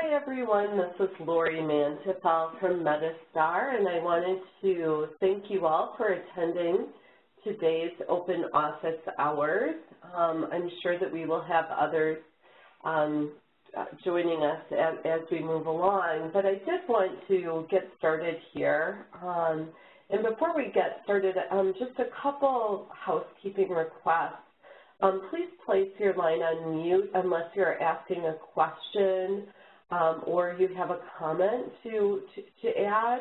Hi everyone, this is Lori Mantipal from Metastar and I wanted to thank you all for attending today's open office hours. Um, I'm sure that we will have others um, joining us as, as, we move along, but I did want to get started here. Um, and before we get started, um, just a couple housekeeping requests. Um, please place your line on mute unless you're asking a question um, or you have a comment to, to, to add.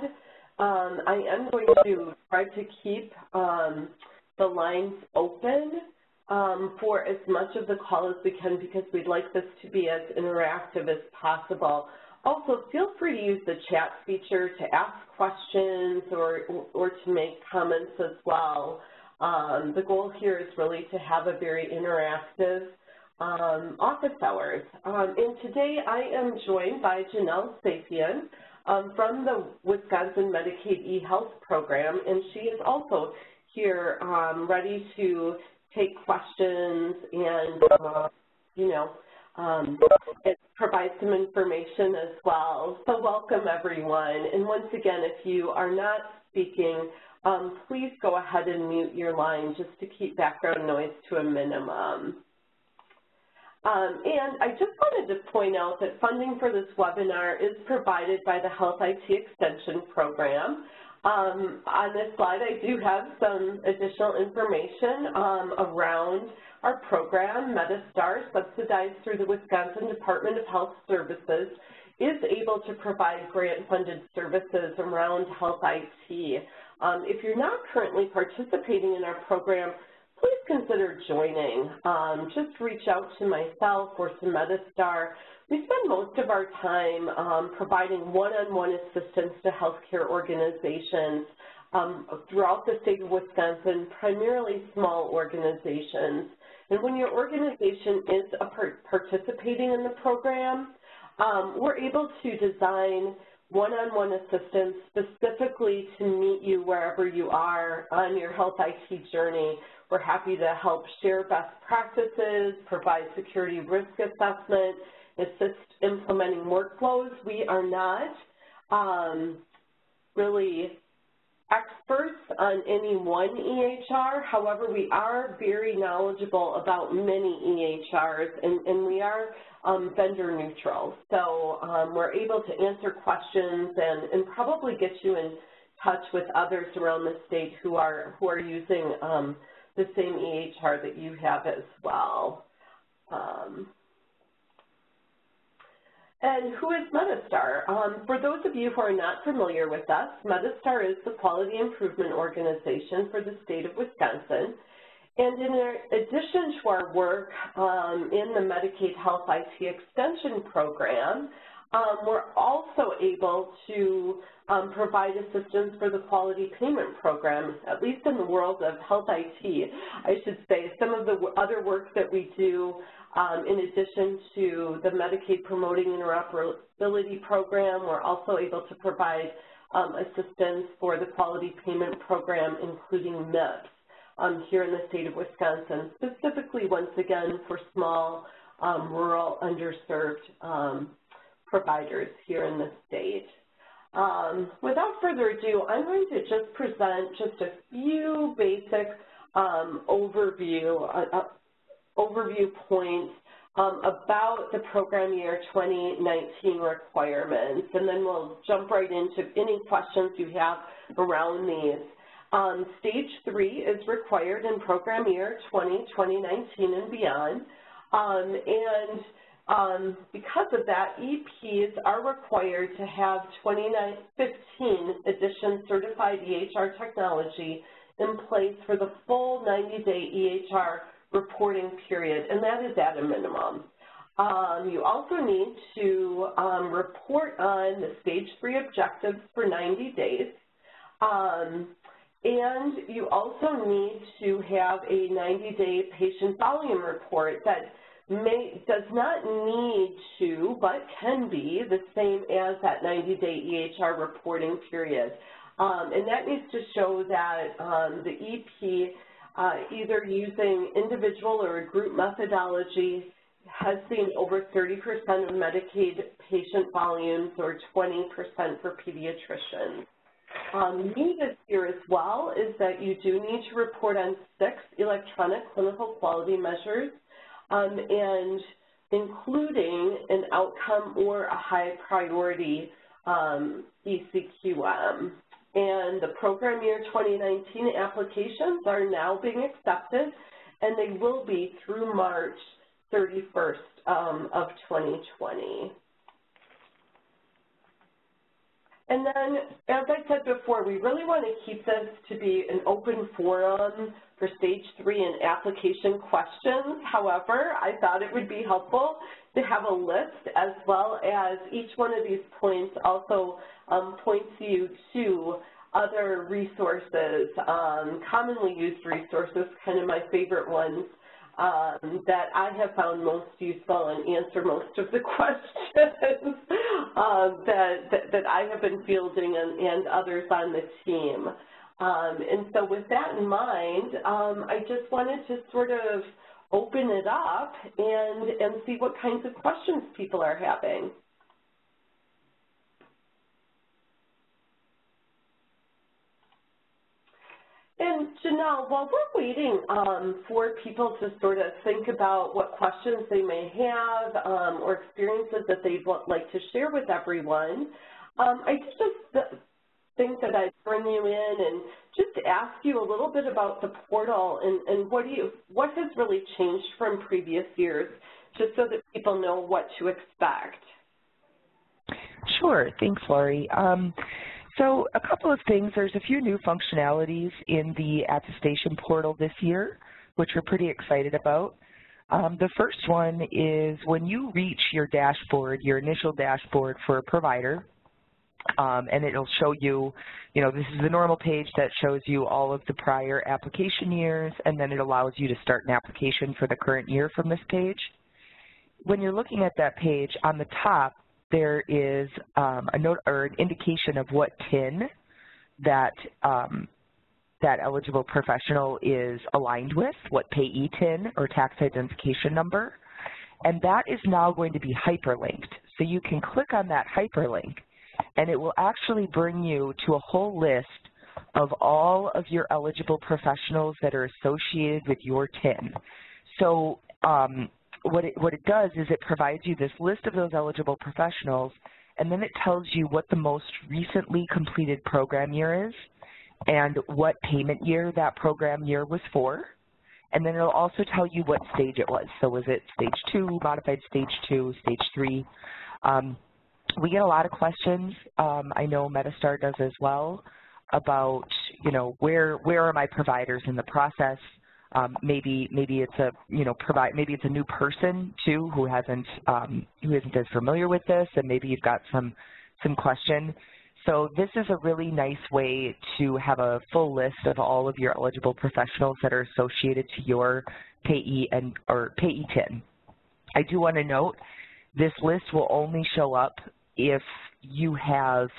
Um, I am going to try to keep um, the lines open um, for as much of the call as we can because we'd like this to be as interactive as possible. Also, feel free to use the chat feature to ask questions or, or to make comments as well. Um, the goal here is really to have a very interactive um, office hours. Um, and today I am joined by Janelle Safian um, from the Wisconsin Medicaid eHealth program, and she is also here um, ready to take questions and, uh, you know, um, provide some information as well. So welcome everyone. And once again, if you are not speaking, um, please go ahead and mute your line just to keep background noise to a minimum. Um, and I just wanted to point out that funding for this webinar is provided by the Health IT Extension Program. Um, on this slide, I do have some additional information um, around our program, Metastar, subsidized through the Wisconsin Department of Health Services, is able to provide grant-funded services around health IT. Um, if you're not currently participating in our program, please consider joining. Um, just reach out to myself or to Metastar. We spend most of our time um, providing one-on-one -on -one assistance to healthcare organizations um, throughout the state of Wisconsin, primarily small organizations. And when your organization is participating in the program, um, we're able to design one-on-one -on -one assistance specifically to meet you wherever you are on your health IT journey we're happy to help share best practices, provide security risk assessment, assist implementing workflows. We are not um, really experts on any one EHR. However, we are very knowledgeable about many EHRs, and, and we are um, vendor neutral. So um, we're able to answer questions and, and, probably get you in touch with others around the state who are who are using um, the same EHR that you have as well. Um, and who is Metastar? Um, for those of you who are not familiar with us, Metastar is the quality improvement organization for the state of Wisconsin. And in addition to our work um, in the Medicaid Health IT Extension Program, we're also able to um, provide assistance for the quality payment program, at least in the world of health IT, I should say. Some of the other work that we do um, in addition to the Medicaid Promoting Interoperability Program, we're also able to provide um, assistance for the quality payment program, including MIPS, um, here in the state of Wisconsin, specifically, once again, for small, um, rural, underserved um, providers here in the state. Um, without further ado, I'm going to just present just a few basic um, overview, uh, uh, overview points um, about the program year 2019 requirements, and then we'll jump right into any questions you have around these. Um, stage three is required in program year 20, 2019 and beyond, um, and um, because of that, EPs are required to have 2015 edition certified EHR technology in place for the full 90-day EHR reporting period, and that is at a minimum. Um, you also need to um, report on the stage three objectives for 90 days. Um, and you also need to have a 90-day patient volume report that may, does not need to, but can be the same as that 90-day EHR reporting period. Um, and that needs to show that um, the EP, uh, either using individual or group methodology, has seen over 30% of Medicaid patient volumes or 20% for pediatricians. Um, new this year as well is that you do need to report on six electronic clinical quality measures um, and including an outcome or a high priority um, ECQM. And the program year 2019 applications are now being accepted and they will be through March 31st um, of 2020. And then, as I said before, we really want to keep this to be an open forum for stage three and application questions. However, I thought it would be helpful to have a list as well as each one of these points also um, points you to other resources, um, commonly used resources, kind of my favorite ones um, that I have found most useful and answer most of the questions that, that, that, I have been fielding and, and others on the team. Um, and so with that in mind, um, I just wanted to sort of open it up and, and see what kinds of questions people are having. And Janelle, while we're waiting um, for people to sort of think about what questions they may have um, or experiences that they'd like to share with everyone, um, I just think that I'd bring you in and just ask you a little bit about the portal and, and what do you what has really changed from previous years, just so that people know what to expect. Sure. Thanks, Laurie. Um, so a couple of things. There's a few new functionalities in the attestation portal this year, which we're pretty excited about. Um, the first one is when you reach your dashboard, your initial dashboard for a provider, um, and it'll show you, you know, this is the normal page that shows you all of the prior application years, and then it allows you to start an application for the current year from this page. When you're looking at that page, on the top, there is um, a note or an indication of what TIN that um, that eligible professional is aligned with, what payee TIN or tax identification number, and that is now going to be hyperlinked. So you can click on that hyperlink and it will actually bring you to a whole list of all of your eligible professionals that are associated with your TIN. So um, what it, what it does is it provides you this list of those eligible professionals, and then it tells you what the most recently completed program year is and what payment year that program year was for. And then it'll also tell you what stage it was. So was it stage two, modified stage two, stage three? Um, we get a lot of questions. Um, I know Metastar does as well about, you know, where where are my providers in the process? Um, maybe maybe it's a you know provide maybe it's a new person too who hasn't um, who isn't as familiar with this, and maybe you've got some some question. So this is a really nice way to have a full list of all of your eligible professionals that are associated to your payee and or payee TIN. I do want to note this list will only show up if you have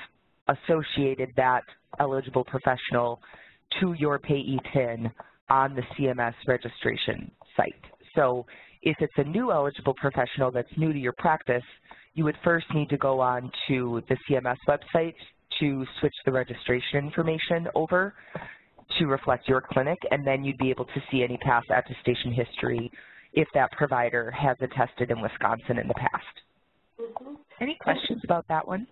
associated that eligible professional to your payee TIN on the CMS registration site. So if it's a new eligible professional that's new to your practice, you would first need to go on to the CMS website to switch the registration information over to reflect your clinic, and then you'd be able to see any past attestation history if that provider has attested in Wisconsin in the past. Mm -hmm. Any questions about that one?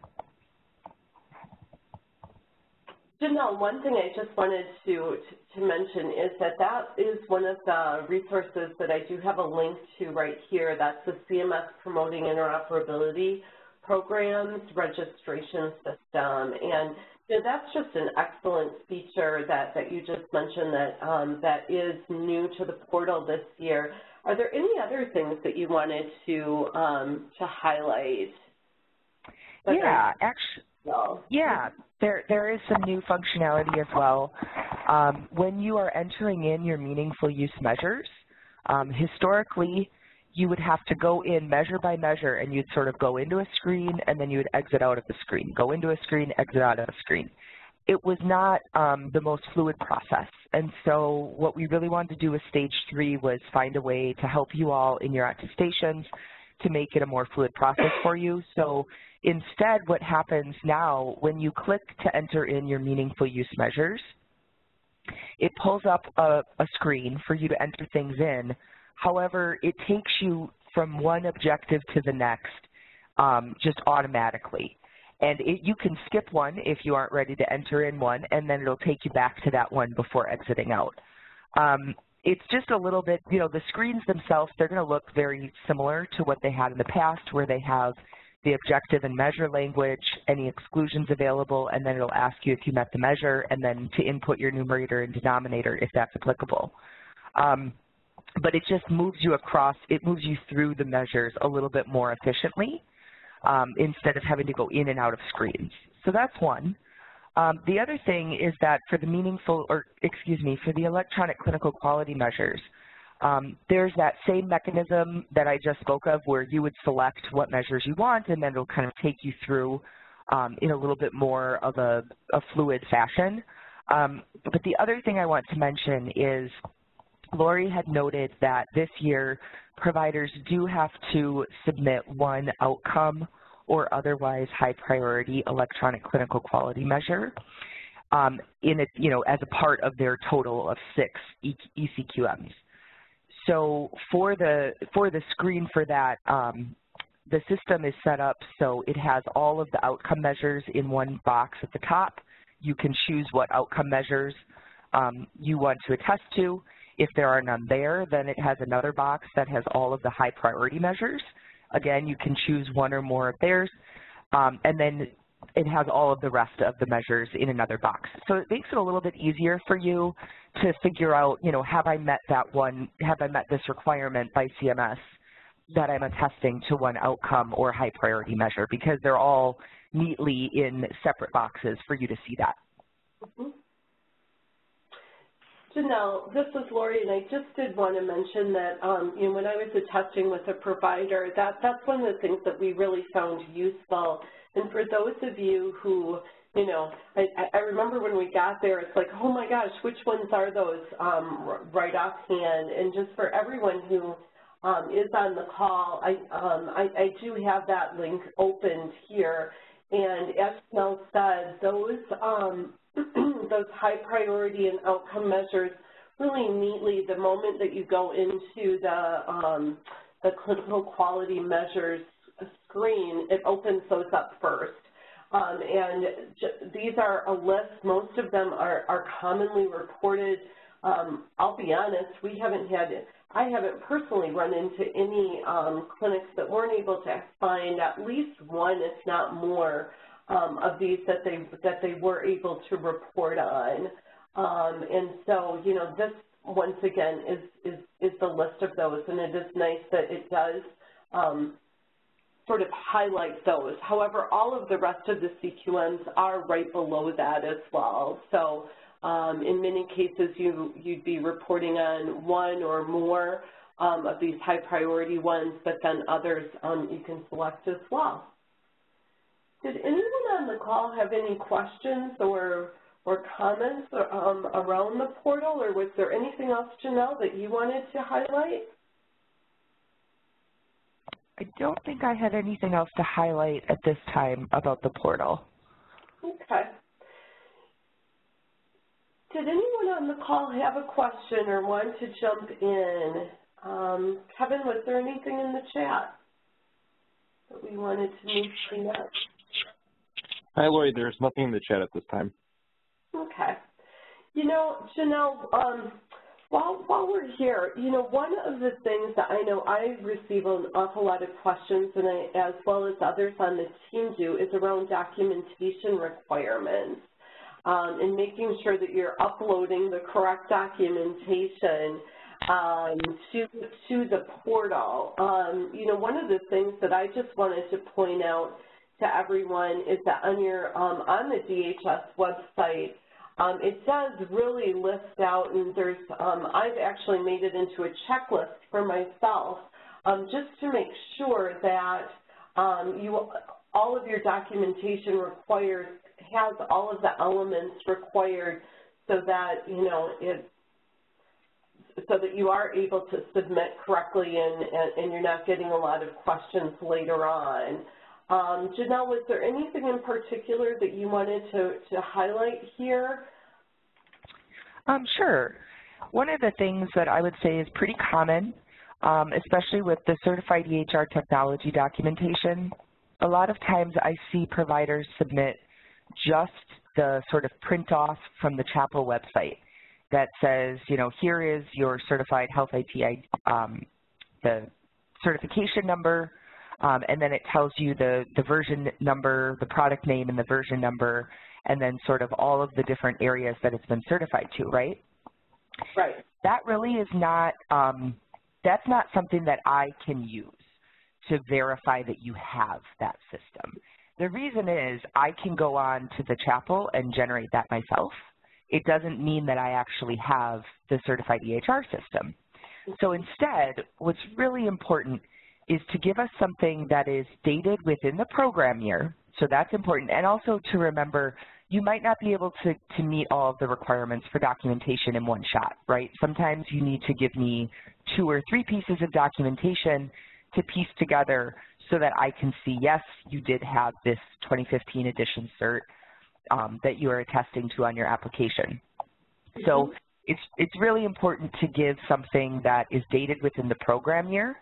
Janelle, one thing I just wanted to, to mention is that that is one of the resources that I do have a link to right here. That's the CMS Promoting Interoperability Programs Registration System. And you know, that's just an excellent feature that, that you just mentioned that, um, that is new to the portal this year. Are there any other things that you wanted to, um, to highlight? Yeah, actually, yeah, there there is some new functionality as well. Um, when you are entering in your meaningful use measures, um, historically you would have to go in measure by measure and you'd sort of go into a screen and then you would exit out of the screen, go into a screen, exit out of a screen. it was not um, the most fluid process. And so what we really wanted to do with stage three was find a way to help you all in your attestations to make it a more fluid process for you. So instead, what happens now, when you click to enter in your meaningful use measures, it pulls up a, a screen for you to enter things in. However, it takes you from one objective to the next um, just automatically. And it, you can skip one if you aren't ready to enter in one, and then it'll take you back to that one before exiting out. Um, it's just a little bit, you know, the screens themselves, they're going to look very similar to what they had in the past where they have the objective and measure language, any exclusions available, and then it'll ask you if you met the measure, and then to input your numerator and denominator if that's applicable. Um, but it just moves you across, it moves you through the measures a little bit more efficiently um, instead of having to go in and out of screens. So that's one. Um, the other thing is that for the meaningful, or excuse me, for the electronic clinical quality measures, um, there's that same mechanism that I just spoke of where you would select what measures you want and then it'll kind of take you through um, in a little bit more of a, a fluid fashion. Um, but the other thing I want to mention is Lori had noted that this year providers do have to submit one outcome or otherwise high priority electronic clinical quality measure um, in a, you know, as a part of their total of six ECQMs. So for the, for the screen for that, um, the system is set up so it has all of the outcome measures in one box at the top. You can choose what outcome measures um, you want to attest to. If there are none there, then it has another box that has all of the high priority measures. Again, you can choose one or more of theirs, um, and then it has all of the rest of the measures in another box. So it makes it a little bit easier for you to figure out, you know, have I met that one, have I met this requirement by CMS that I'm attesting to one outcome or high priority measure because they're all neatly in separate boxes for you to see that. Mm -hmm. Janelle, this is Lori, and I just did want to mention that, um, you know, when I was attesting with a provider, that that's one of the things that we really found useful. And for those of you who, you know, I, I remember when we got there, it's like, oh my gosh, which ones are those um, right offhand? And just for everyone who um, is on the call, I, um, I, I do have that link opened here. And as Mel said, those um, those high priority and outcome measures really neatly the moment that you go into the, um, the clinical quality measures screen, it opens those up first. Um, and these are a list, most of them are, are commonly reported. Um, I'll be honest, we haven't had, I haven't personally run into any um, clinics that weren't able to find at least one, if not more, of these that they that they were able to report on. Um, and so, you know, this once again is, is is the list of those, and it is nice that it does um, sort of highlight those. However, all of the rest of the CQMs are right below that as well. So um, in many cases, you, you'd be reporting on one or more um, of these high priority ones, but then others um, you can select as well. Did anyone on the call have any questions or or comments um, around the portal, or was there anything else, Janelle, that you wanted to highlight? I don't think I had anything else to highlight at this time about the portal. Okay. Did anyone on the call have a question or want to jump in? Um, Kevin, was there anything in the chat that we wanted to move to next? Hi, Lori. There's nothing in the chat at this time. Okay. You know, Janelle, um, while, while we're here, you know, one of the things that I know I receive an awful lot of questions, and I, as well as others on the team do, is around documentation requirements um, and making sure that you're uploading the correct documentation um, to, to the portal. Um, you know, one of the things that I just wanted to point out to everyone is that on your um, on the DHS website, um, it does really list out, and there's um, I've actually made it into a checklist for myself um, just to make sure that um, you all of your documentation requires has all of the elements required so that, you know, it, so that you are able to submit correctly and, and, and you're not getting a lot of questions later on. Um, Janelle, was there anything in particular that you wanted to, to highlight here? Um, sure. One of the things that I would say is pretty common, um, especially with the certified EHR technology documentation, a lot of times I see providers submit just the sort of print off from the CHPL website that says, you know, here is your certified health IT, um, the certification number, um, and then it tells you the, the version number, the product name and the version number, and then sort of all of the different areas that it's been certified to, right? Right. That really is not, um, that's not something that I can use to verify that you have that system. The reason is I can go on to the CHPL and generate that myself. It doesn't mean that I actually have the certified EHR system. So instead, what's really important is to give us something that is dated within the program year. So that's important. And also to remember, you might not be able to, to meet all of the requirements for documentation in one shot, right? Sometimes you need to give me two or three pieces of documentation to piece together so that I can see, yes, you did have this 2015 edition cert um, that you are attesting to on your application. So mm-hmm. it's, it's really important to give something that is dated within the program year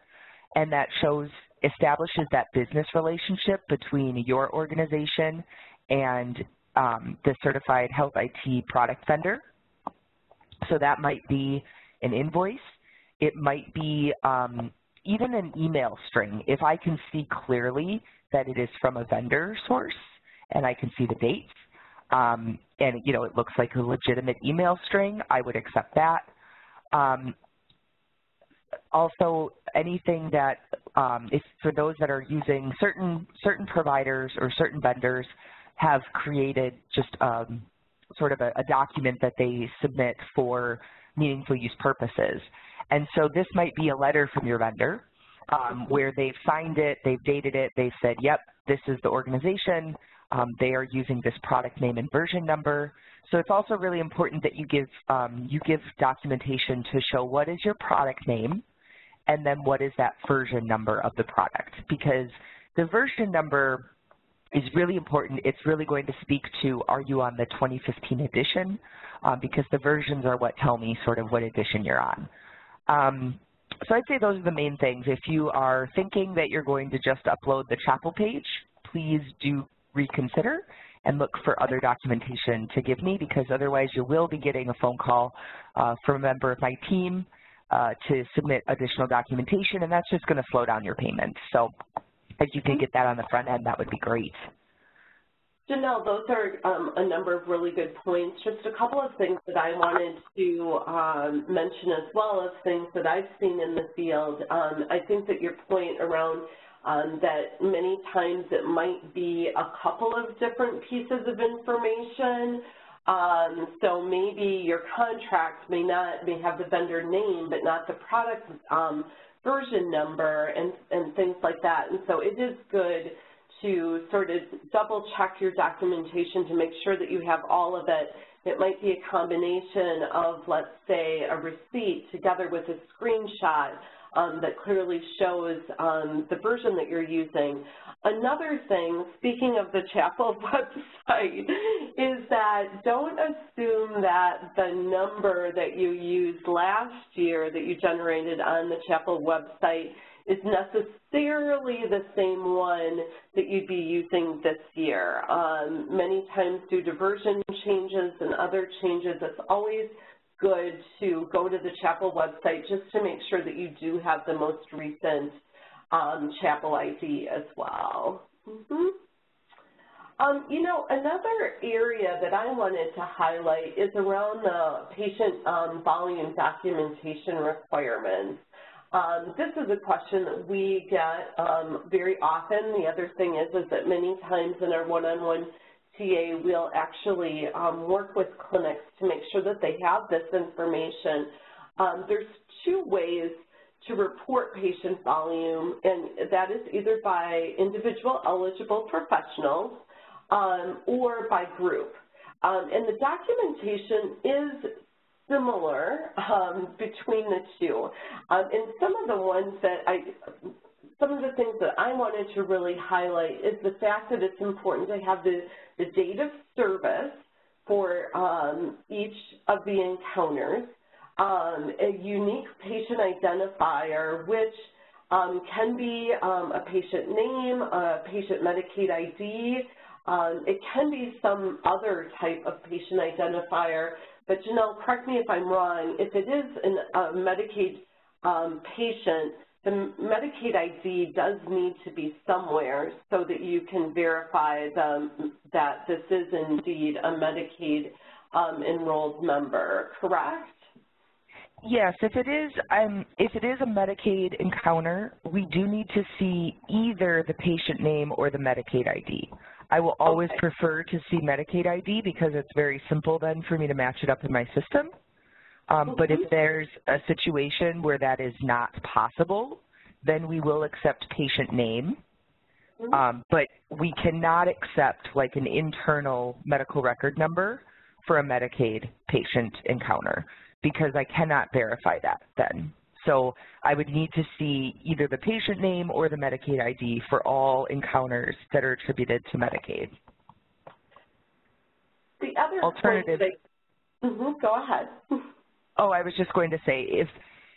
and that shows, establishes that business relationship between your organization and um, the certified health IT product vendor. So that might be an invoice. It might be um, even an email string, if I can see clearly that it is from a vendor source and I can see the dates, um, and you know it looks like a legitimate email string, I would accept that. Um, also, anything that um, if for those that are using certain certain providers or certain vendors have created just um, sort of a, a document that they submit for meaningful use purposes. And so this might be a letter from your vendor um, where they've signed it, they've dated it, they've said, yep, this is the organization, um, they are using this product name and version number. So it's also really important that you give, um, you give documentation to show what is your product name and then what is that version number of the product because the version number is really important. It's really going to speak to are you on the 2015 edition um, because the versions are what tell me sort of what edition you're on. Um, so I'd say those are the main things. If you are thinking that you're going to just upload the CHPL page, please do reconsider and look for other documentation to give me because otherwise you will be getting a phone call uh, from a member of my team to submit additional documentation and that's just going to slow down your payment. So if you can get that on the front end, that would be great. Janelle, those are um, a number of really good points. Just a couple of things that I wanted to um, mention as well as things that I've seen in the field. Um, I think that your point around um, that many times it might be a couple of different pieces of information. Um, so maybe your contract may not may have the vendor name, but not the product um, version number and, and things like that. And so it is good to sort of double check your documentation to make sure that you have all of it. It might be a combination of, let's say, a receipt together with a screenshot that clearly shows um, the version that you're using. Another thing, speaking of the CHPL website, is that don't assume that the number that you used last year that you generated on the CHPL website is necessarily the same one that you'd be using this year. Um, many times due to version changes and other changes, it's always good to go to the CHPL website just to make sure that you do have the most recent um, CHPL ID as well. Mm -hmm. um, you know, another area that I wanted to highlight is around the patient um, volume documentation requirements. Um, this is a question that we get um, very often. The other thing is, is that many times in our one-on-one -on -one TA, we'll actually um, work with clinics to make sure that they have this information. Um, there's two ways to report patient volume, and that is either by individual eligible professionals, um, or by group. Um, and the documentation is similar um, between the two. Um, and some of the ones that I, some of the things that I wanted to really highlight is the fact that it's important to have the, the date of service for um, each of the encounters, um, a unique patient identifier, which um, can be um, a patient name, a patient Medicaid ID, um, it can be some other type of patient identifier, but Janelle, correct me if I'm wrong, if it is an, a Medicaid um, patient, the Medicaid ID does need to be somewhere so that you can verify the, that this is indeed a Medicaid um, enrolled member, correct? Yes, if it is um, if it is a Medicaid encounter, we do need to see either the patient name or the Medicaid ID. I will always okay. prefer to see Medicaid ID because it's very simple then for me to match it up in my system. Um, but if mm-hmm. there's a situation where that is not possible, then we will accept patient name. Mm-hmm. Um, but we cannot accept like an internal medical record number for a Medicaid patient encounter because I cannot verify that then. So I would need to see either the patient name or the Medicaid ID for all encounters that are attributed to Medicaid. The other alternative. mm -hmm, go ahead. oh, I was just going to say if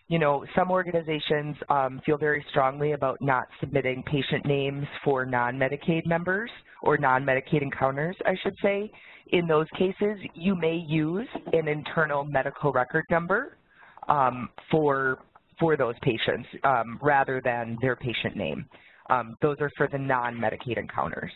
you know, some organizations um, feel very strongly about not submitting patient names for non-Medicaid members or non-Medicaid encounters, I should say. In those cases, you may use an internal medical record number um, for for those patients um, rather than their patient name. Um, those are for the non-Medicaid encounters.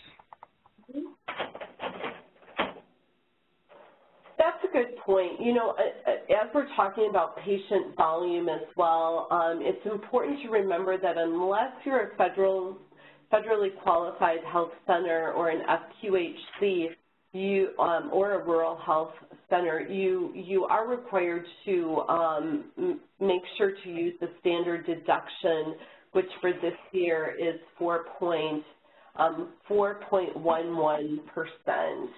That's good point. You know, as we're talking about patient volume as well, um, it's important to remember that unless you're a federal, federally qualified health center or an FQHC, you um, or a rural health center, you you are required to um, make sure to use the standard deduction, which for this year is 4.11 um, percent.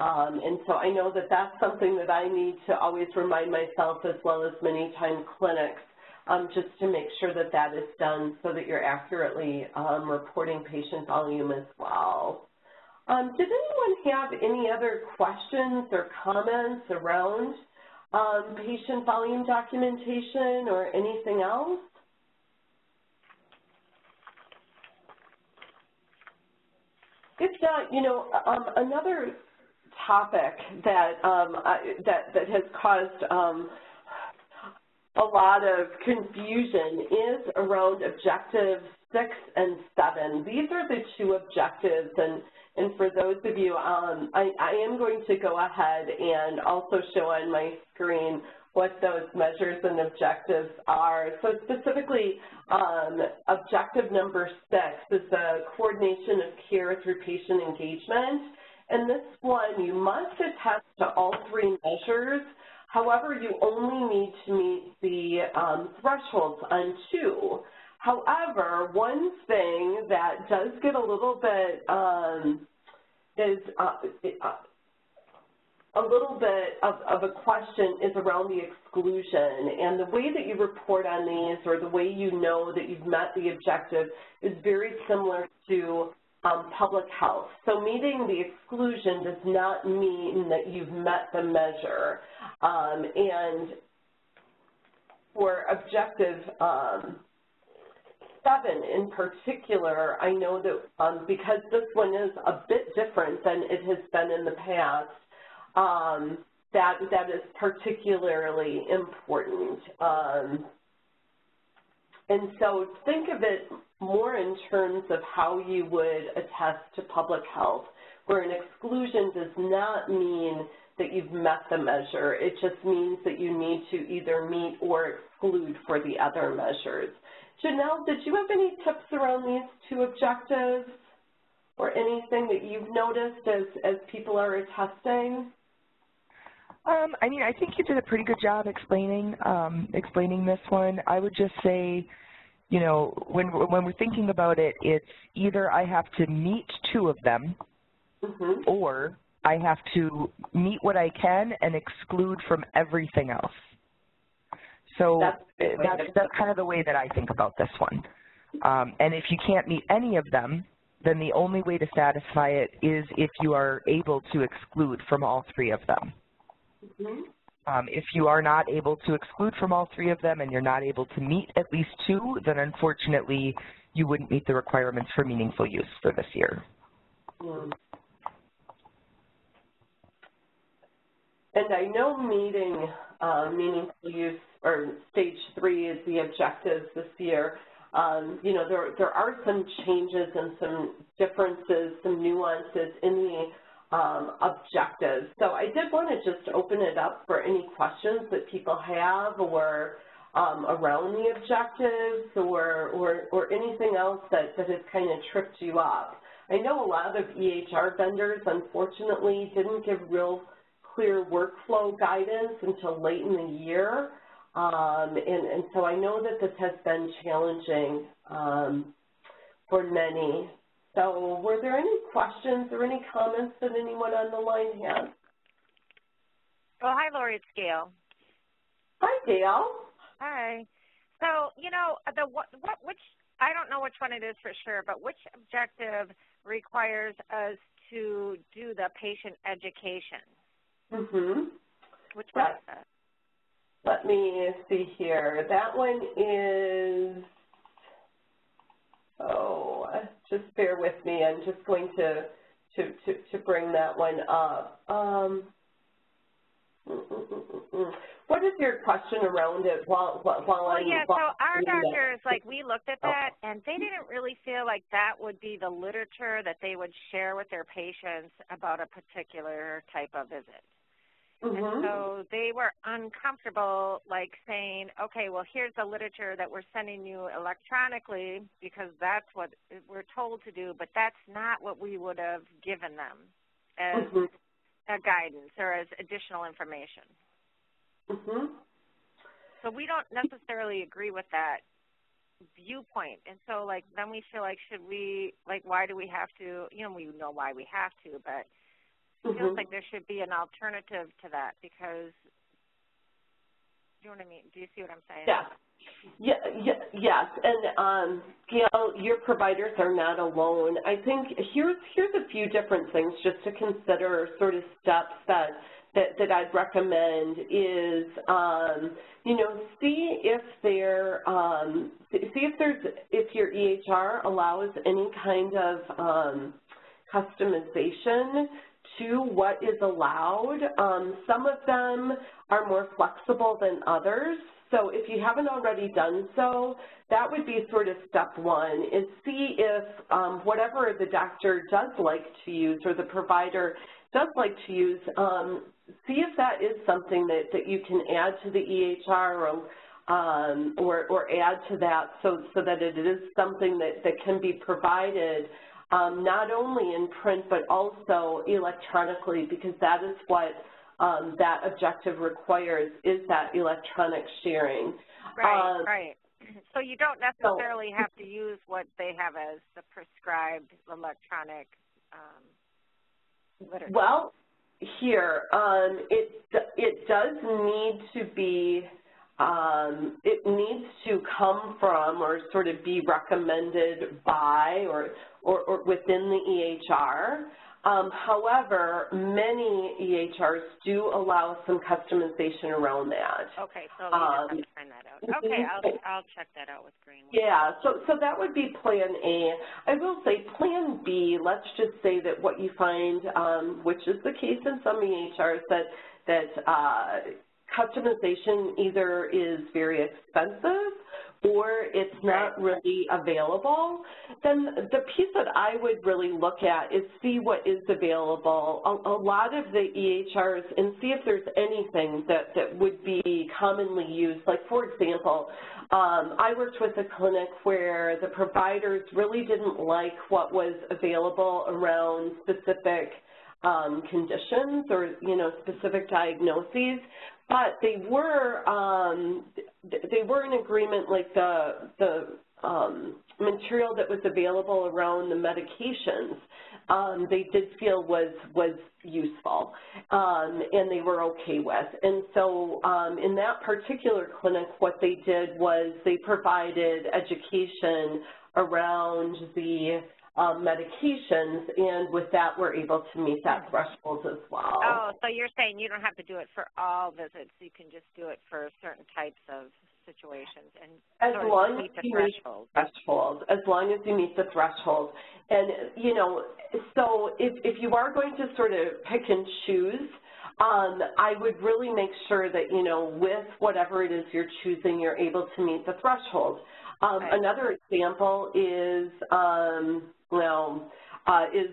Um, and so I know that that's something that I need to always remind myself as well as many time clinics um, just to make sure that that is done so that you're accurately um, reporting patient volume as well. Um, did anyone have any other questions or comments around um, patient volume documentation or anything else? If not, you know, um, another topic that, um, that, that has caused um, a lot of confusion is around objectives six and seven. These are the two objectives, and and for those of you, um, I, I am going to go ahead and also show on my screen what those measures and objectives are. So specifically, um, objective number six is the coordination of care through patient engagement. And this one, you must attest to all three measures. However, you only need to meet the um, thresholds on two. However, one thing that does get a little bit um, is uh, a little bit of, of, a question is around the exclusion. And the way that you report on these or the way you know that you've met the objective is very similar to public health. So meeting the exclusion does not mean that you've met the measure. Um, and for objective um, seven in particular, I know that um, because this one is a bit different than it has been in the past, um, that that is particularly important. And so think of it more in terms of how you would attest to public health, where an exclusion does not mean that you've met the measure. It just means that you need to either meet or exclude for the other measures. Janelle, did you have any tips around these two objectives or anything that you've noticed as, as people are attesting? Um, I mean, I think you did a pretty good job explaining um, explaining this one. I would just say, you know, when when we're thinking about it, it's either I have to meet two of them, Mhm. or I have to meet what I can and exclude from everything else. So That's uh, that's, that's kind of the way that I think about this one. Um, and if you can't meet any of them, then the only way to satisfy it is if you are able to exclude from all three of them. Mhm. Um, if you are not able to exclude from all three of them and you're not able to meet at least two, then unfortunately you wouldn't meet the requirements for meaningful use for this year. Mm. And I know meeting uh, meaningful use or stage three is the objectives this year. Um, you know, there, there are some changes and some differences, some nuances in the um, objectives. So I did want to just open it up for any questions that people have or um, around the objectives or, or, or anything else that, that has kind of tripped you up. I know a lot of EHR vendors, unfortunately, didn't give real clear workflow guidance until late in the year. Um, and, and so I know that this has been challenging um, for many. So were there any questions or any comments that anyone on the line has? Oh, hi, Lori. It's Gail. Hi, Gail. Hi. So, you know, the what, what which I don't know which one it is for sure, but which objective requires us to do the patient education? Mm-hmm. Which one Right. is that? Let me see here. That one is, just bear with me. I'm just going to, to, to, to bring that one up. Um, mm, mm, mm, what is your question around it while, while Well, I'm yeah, so our I'm that? doctors, like, we looked at Oh. that, and they didn't really feel like that would be the literature that they would share with their patients about a particular type of visit. And Mhm. so they were uncomfortable, like saying, okay, well, here's the literature that we're sending you electronically because that's what we're told to do, but that's not what we would have given them as Mhm. a guidance or as additional information. Mhm. So we don't necessarily agree with that viewpoint. And so, like, then we feel like, should we, like, why do we have to, you know, we know why we have to, but it feels like there should be an alternative to that because, do you know what I mean? Do you see what I'm saying? Yeah. Yeah, yeah, yes, and um, Gail, your providers are not alone. I think here's here's a few different things just to consider, sort of steps that that, that I'd recommend is, um, you know, see if there, um, see if there's if your EHR allows any kind of um, customization to what is allowed. Um, some of them are more flexible than others. So if you haven't already done so, that would be sort of step one, is see if um, whatever the doctor does like to use or the provider does like to use, um, see if that is something that, that you can add to the EHR or, um, or, or add to that so, so that it is something that, that can be provided not only in print but also electronically because that is what um, that objective requires is that electronic sharing. Right, Um, right. So you don't necessarily have to use what they have as the prescribed electronic um, literature. Well, here, um, it, it does need to be, um, it needs to come from or sort of be recommended by or, or, or within the EHR. Um, however, many EHRs do allow some customization around that. okay, so you just have um, to find that out. Okay, mhm. I'll I'll check that out with Greenwood. Yeah, so, so that would be plan A. I will say plan B, let's just say that what you find, um, which is the case in some EHRs, that, that uh, customization either is very expensive or it's not really available, then the piece that I would really look at is see what is available. A, a lot of the EHRs, and see if there's anything that, that would be commonly used. Like, for example, um, I worked with a clinic where the providers really didn't like what was available around specific um, conditions or, you know, specific diagnoses, but they were um, they were in agreement, like the the um, material that was available around the medications um, they did feel was was useful um, and they were okay with. And so um, in that particular clinic, what they did was they provided education around the medications, and with that, we're able to meet that threshold as well. Oh, so you're saying you don't have to do it for all visits; you can just do it for certain types of situations and as sort long meet as the you threshold. meet threshold, as long as you meet the threshold. And, you know, so if, if you are going to sort of pick and choose, um, I would really make sure that, you know, with whatever it is you're choosing, you're able to meet the threshold. Um. Another example is, um, well, uh, is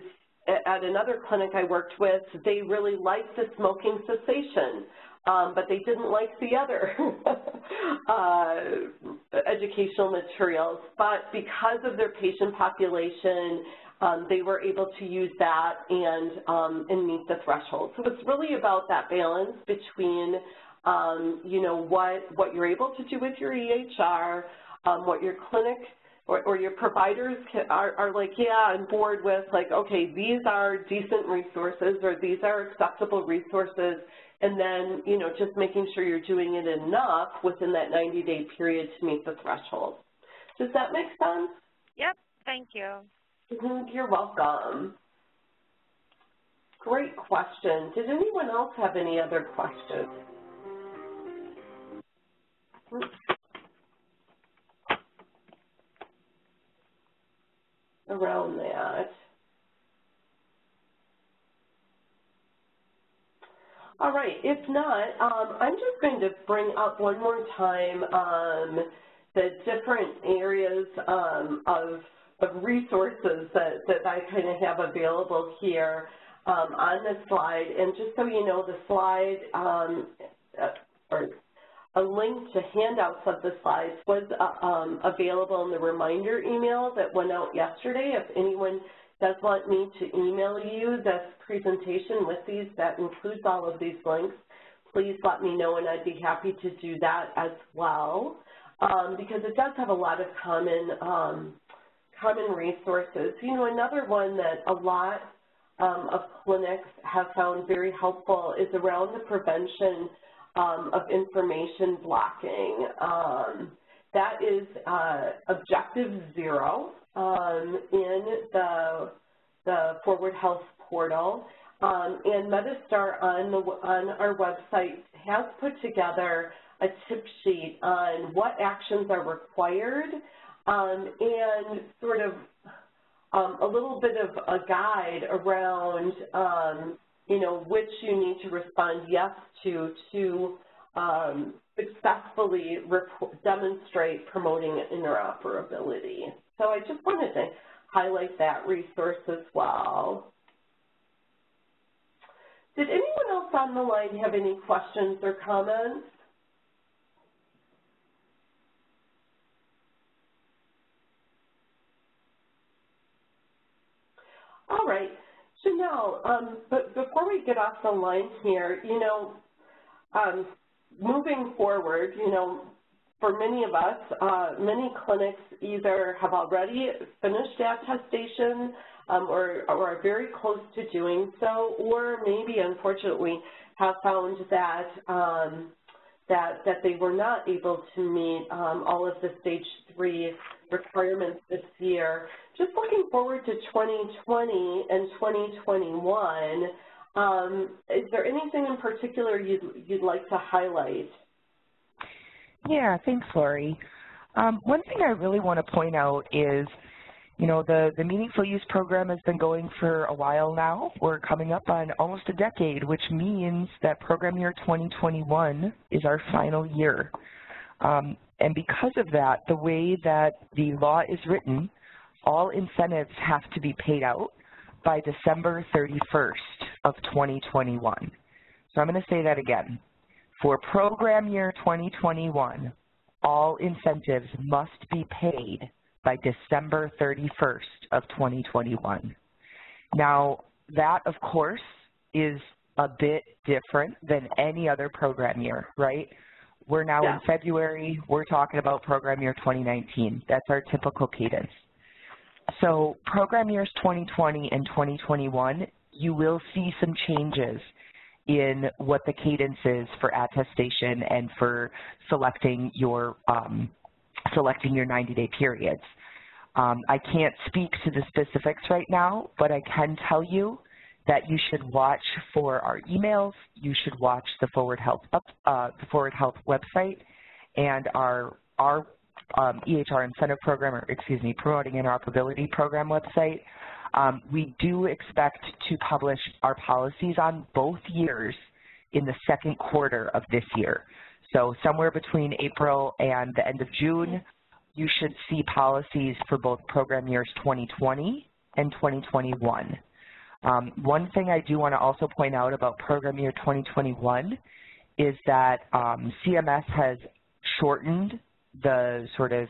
at another clinic I worked with, they really liked the smoking cessation um, but they didn't like the other uh, educational materials. But because of their patient population, um, they were able to use that and, um, and meet the threshold. So it's really about that balance between, um, you know, what, what you're able to do with your EHR, um, what your clinic or, or, your providers can, are, are, like, yeah, on board with, like, okay, these are decent resources or these are acceptable resources and then, you know, just making sure you're doing it enough within that 90-day period to meet the threshold. Does that make sense? Yep, thank you. Mm -hmm. You're welcome. Great question. Did anyone else have any other questions? Around that. All right, if not, um, I'm just going to bring up one more time um, the different areas um, of, of, resources that, that I kind of have available here um, on the slide. And just so you know, the slide, um, uh, or a link to handouts of the slides was uh, um, available in the reminder email that went out yesterday. If anyone does want me to email you this presentation with these that includes all of these links, please let me know and I'd be happy to do that as well um, because it does have a lot of common, um, common resources. You know, another one that a lot um, of clinics have found very helpful is around the prevention um, of information blocking. Um, that is uh, objective zero um, in the, the ForwardHealth portal. Um, and MetaStar on, the, on our website has put together a tip sheet on what actions are required um, and sort of um, a little bit of a guide around, you know, which you need to respond yes to to um, successfully demonstrate promoting interoperability. So I just wanted to highlight that resource as well. Did anyone else on the line have any questions or comments? All right. Janelle, um, but before we get off the line here, you know, um, moving forward, you know, for many of us, uh, many clinics either have already finished attestation um, or, or, are very close to doing so, or maybe, unfortunately, have found that um, that that they were not able to meet um, all of the stage three requirements this year. Just looking forward to 2020 and 2021, um, is there anything in particular you'd, you'd like to highlight? Yeah, thanks, Lori. Um, one thing I really want to point out is, you know, the, the Meaningful Use program has been going for a while now. We're coming up on almost a decade, which means that program year 2021 is our final year. Um, and because of that, the way that the law is written, all incentives have to be paid out by December 31st of 2021. So I'm going to say that again. For program year 2021, all incentives must be paid by December 31st of 2021. Now, that, of course, is a bit different than any other program year, right? We're now Yeah. in February. We're talking about program year 2019. That's our typical cadence. So program years 2020 and 2021, you will see some changes in what the cadence is for attestation and for selecting your um, selecting your 90-day periods. Um, I can't speak to the specifics right now, but I can tell you that you should watch for our emails, you should watch the ForwardHealth, up, uh, the ForwardHealth website, and our, our um, EHR incentive program, or excuse me, promoting interoperability program website. Um, we do expect to publish our policies on both years in the second quarter of this year. So somewhere between April and the end of June, you should see policies for both program years 2020 and 2021. Um, one thing I do want to also point out about program year 2021 is that um, CMS has shortened the sort of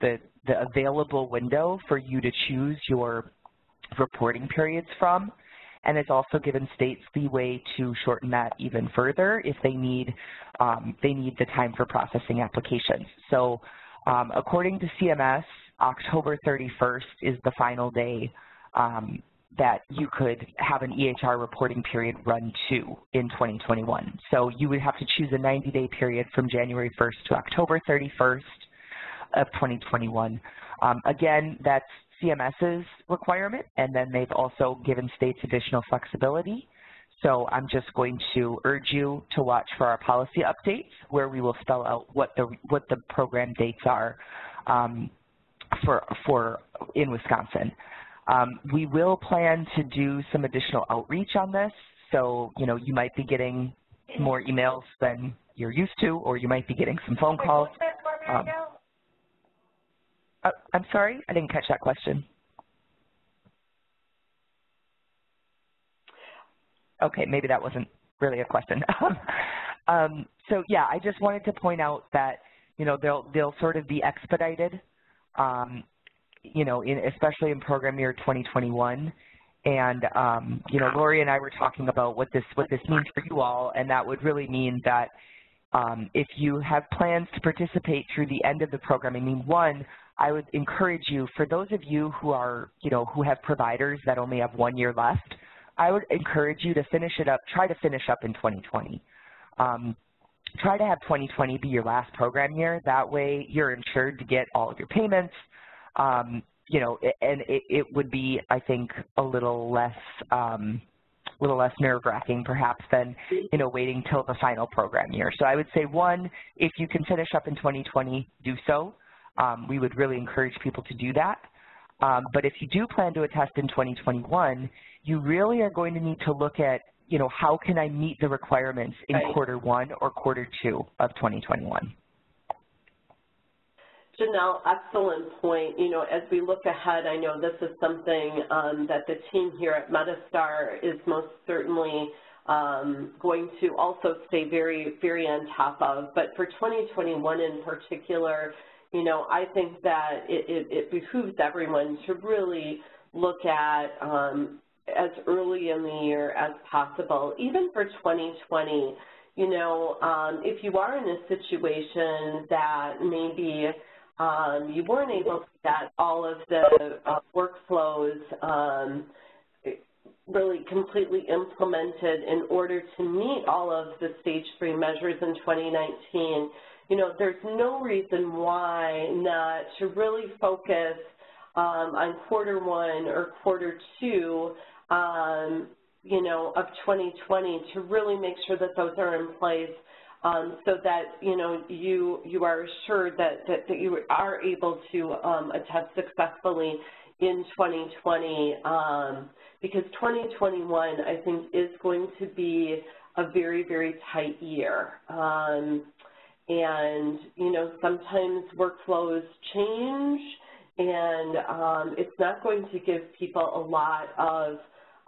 the, the available window for you to choose your reporting periods from, and it's also given states the way to shorten that even further if they need um, they need the time for processing applications. So um, according to CMS, October 31st is the final day um, that you could have an EHR reporting period run to in 2021. So you would have to choose a 90-day period from January 1st to October 31st of 2021. Um, again, that's CMS's requirement, and then they've also given states additional flexibility. So I'm just going to urge you to watch for our policy updates where we will spell out what the, what the program dates are um, for, for in Wisconsin. Um, we will plan to do some additional outreach on this. So, you know, you might be getting more emails than you're used to, or you might be getting some phone calls. Um, uh, I'm sorry, I didn't catch that question. Okay, maybe that wasn't really a question. um, so yeah, I just wanted to point out that, you know, they'll, they'll sort of be expedited um, you know, in, especially in program year 2021. And, um, you know, Lori and I were talking about what this, what this means for you all, and that would really mean that um, if you have plans to participate through the end of the program, I mean, one, I would encourage you, for those of you who are, you know, who have providers that only have one year left, I would encourage you to finish it up, try to finish up in 2020. Um, try to have 2020 be your last program year. That way you're insured to get all of your payments, um, you know, and it, it, would be, I think, a little less, um, a little less nerve-wracking perhaps than, you know, waiting till the final program year. So I would say, one, if you can finish up in 2020, do so. Um, we would really encourage people to do that. Um, but if you do plan to attest in 2021, you really are going to need to look at, you know, how can I meet the requirements in quarter one or quarter two of 2021. Janelle, excellent point. You know, as we look ahead, I know this is something um, that the team here at MetaStar is most certainly um, going to also stay very, very on top of. But for 2021 in particular, you know, I think that it, it, it behooves everyone to really look at um, as early in the year as possible, even for 2020. You know, um, if you are in a situation that maybe um, you weren't able to get all of the uh, workflows um, really completely implemented in order to meet all of the stage three measures in 2019. You know, there's no reason why not to really focus um, on quarter one or quarter two, um, you know, of 2020 to really make sure that those are in place so that you know you you are assured that that, that you are able to um, attest successfully in 2020 um, because 2021 I think is going to be a very very tight year. Um, and you know sometimes workflows change and um, it's not going to give people a lot of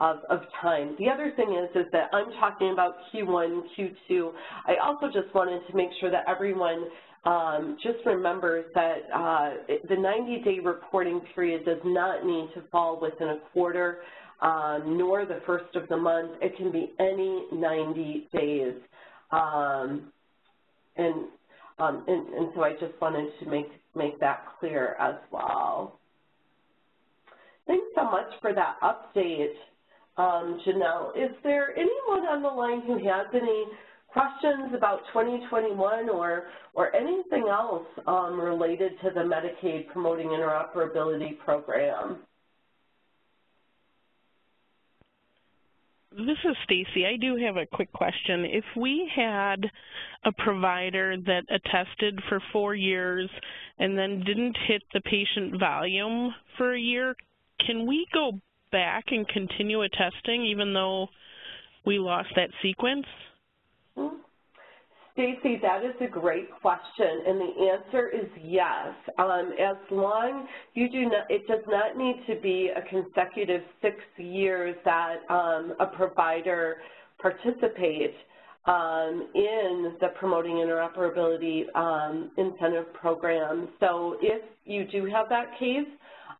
of, of time. The other thing is, is that I'm talking about Q1, Q2. I also just wanted to make sure that everyone um, just remembers that uh, the 90-day reporting period does not need to fall within a quarter, um, nor the first of the month. It can be any 90 days. Um, and Um, and, and so I just wanted to make, make that clear as well. Thanks so much for that update, um, Janelle. Is there anyone on the line who has any questions about 2021 or, or anything else um, related to the Medicaid Promoting Interoperability Program? This is Stacy. I do have a quick question. If we had a provider that attested for four years and then didn't hit the patient volume for a year, can we go back and continue attesting even though we lost that sequence? Mm -hmm. Stacy, that is a great question, and the answer is yes. Um, as long you do not, it does not need to be a consecutive six years that um, a provider participates um, in the Promoting Interoperability um, Incentive Program. So if you do have that case,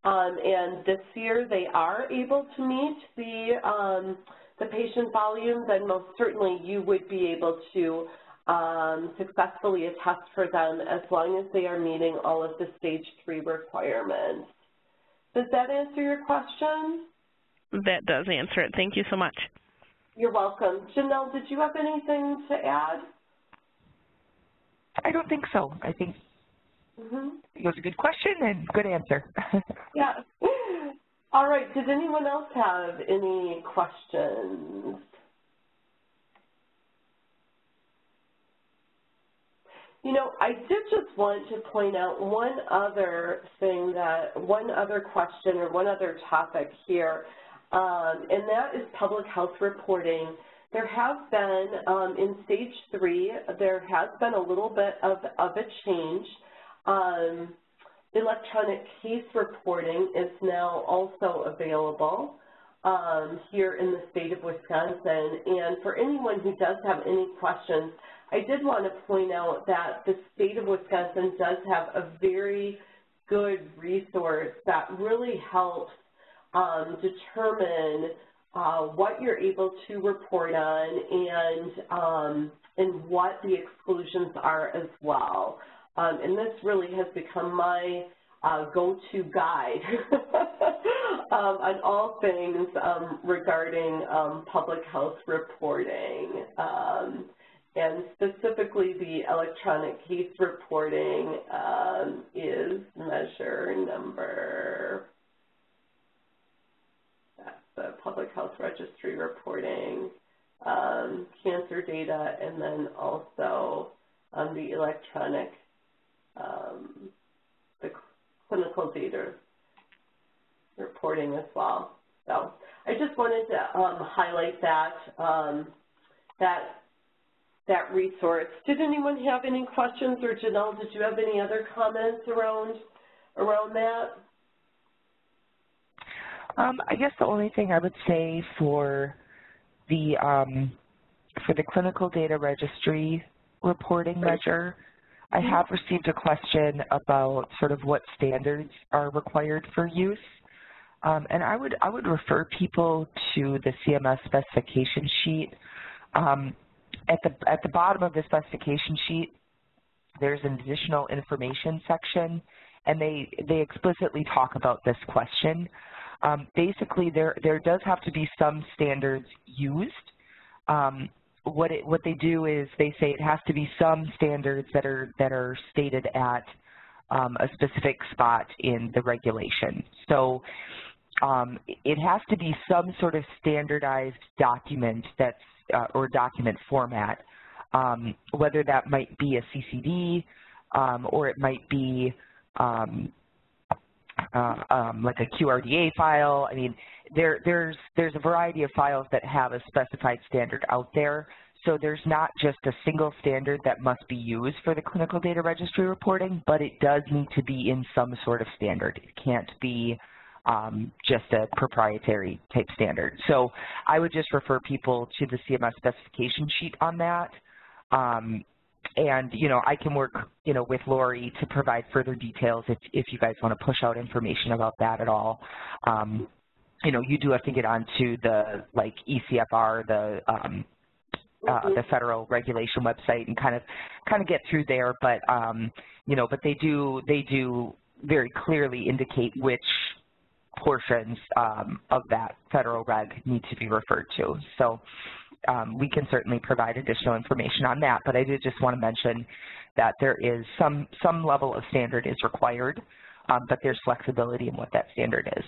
and this year they are able to meet the um, the patient volume, then most certainly you would be able to um, successfully attest for them as long as they are meeting all of the stage three requirements. Does that answer your question? That does answer it. Thank you so much. You're welcome. Janelle, did you have anything to add? I don't think so. I think mm -hmm. it was a good question and good answer. yeah. All right. Did anyone else have any questions? You know, I did just want to point out one other thing that, one other question or one other topic here, um, and that is public health reporting. There has been, um, in stage three, there has been a little bit of, of a change. Um, electronic case reporting is now also available um, here in the state of Wisconsin. And for anyone who does have any questions, I did want to point out that the state of Wisconsin does have a very good resource that really helps um, determine uh, what you're able to report on and, um, and what the exclusions are as well. Um, and this really has become my uh, go-to guide um, on all things um, regarding um, public health reporting. Um, and specifically the electronic case reporting um, is measure number, that's the public health registry reporting, cancer data, and then also the electronic, um, the clinical data reporting as well. So I just wanted to um, highlight that, um, that that resource. Did anyone have any questions, or Janelle, did you have any other comments around around that? Um, I guess the only thing I would say for the um, for the clinical data registry reporting measure, I have received a question about sort of what standards are required for use. Um, and I would I would refer people to the CMS specification sheet. Um, at the at the bottom of the specification sheet, there's an additional information section, and they they explicitly talk about this question. Um, basically, there there does have to be some standards used. Um, what it what they do is they say it has to be some standards that are that are stated at um, a specific spot in the regulation. So um, it has to be some sort of standardized document that's uh, or document format, um, whether that might be a CCD um, or it might be um, uh, um, like a QRDA file. I mean, there, there's, there's a variety of files that have a specified standard out there. So there's not just a single standard that must be used for the clinical data registry reporting, but it does need to be in some sort of standard. It can't be um, just a proprietary type standard. So I would just refer people to the CMS specification sheet on that. Um, and, you know, I can work, you know, with Lori to provide further details if, if you guys want to push out information about that at all. Um, you know, you do have to get onto the, like, ECFR, the um, uh, the federal regulation website and kind of kind of get through there, but um, you know, but they do they do very clearly indicate which portions um, of that federal reg need to be referred to. So we can certainly provide additional information on that, but I did just want to mention that there is some, some level of standard is required, um, but there's flexibility in what that standard is.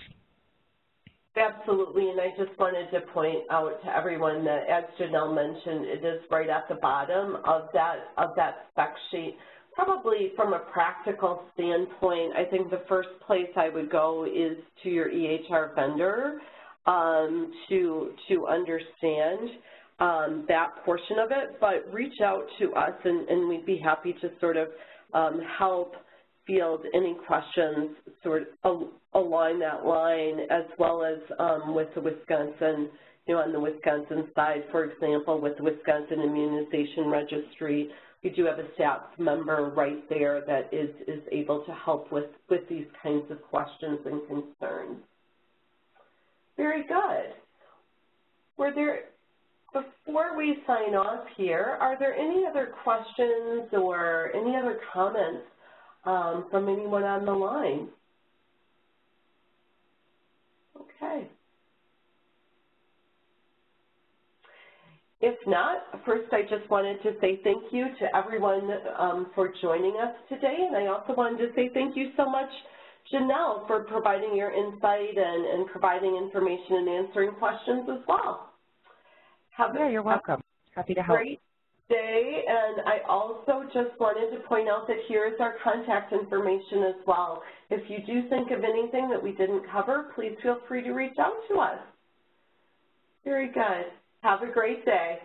Absolutely, and I just wanted to point out to everyone that, as Janelle mentioned, it is right at the bottom of that of that spec sheet. Probably from a practical standpoint, I think the first place I would go is to your EHR vendor um, to to understand um, that portion of it, but reach out to us and, and we'd be happy to sort of um, help field any questions sort of along that line as well as um, with the Wisconsin, you know, on the Wisconsin side, for example, with the Wisconsin Immunization Registry, we do have a staff member right there that is, is able to help with, with these kinds of questions and concerns. Very good. Were there, before we sign off here, are there any other questions or any other comments um, from anyone on the line? Okay. If not, first I just wanted to say thank you to everyone um, for joining us today, and I also wanted to say thank you so much, Janelle, for providing your insight and, and providing information and answering questions as well. Have yeah, you're welcome. Happy to help. Great day, and I also just wanted to point out that here is our contact information as well. If you do think of anything that we didn't cover, please feel free to reach out to us. Very good. Have a great day.